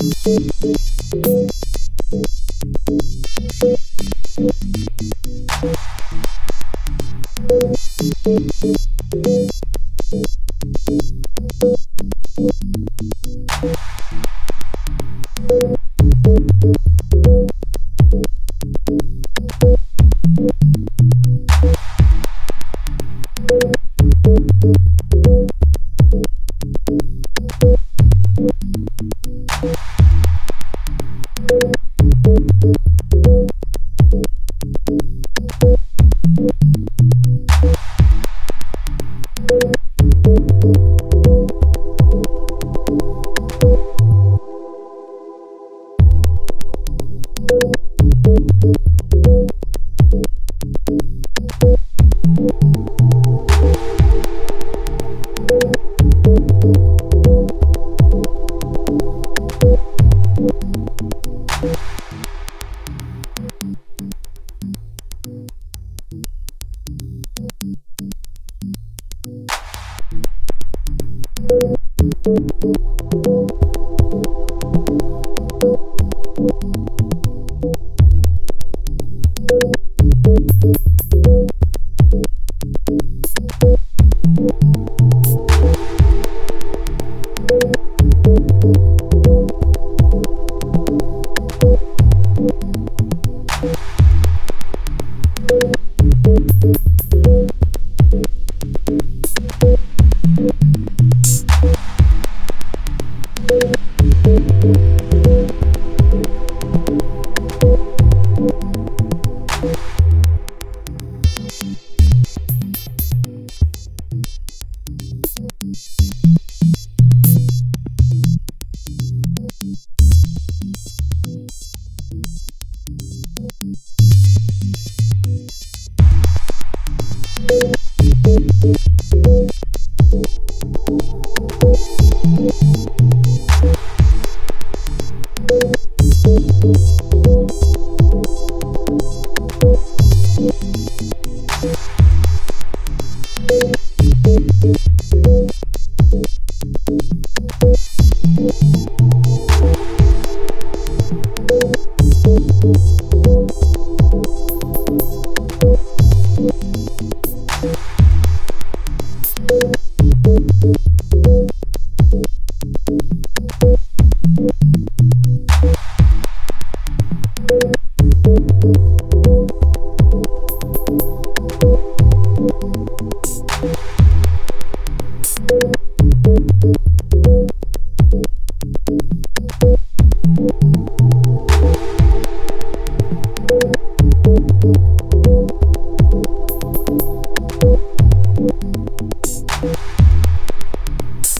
Thank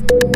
you